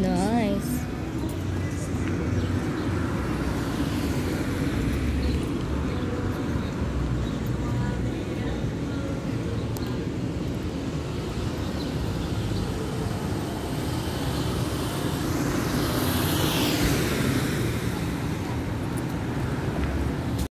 No.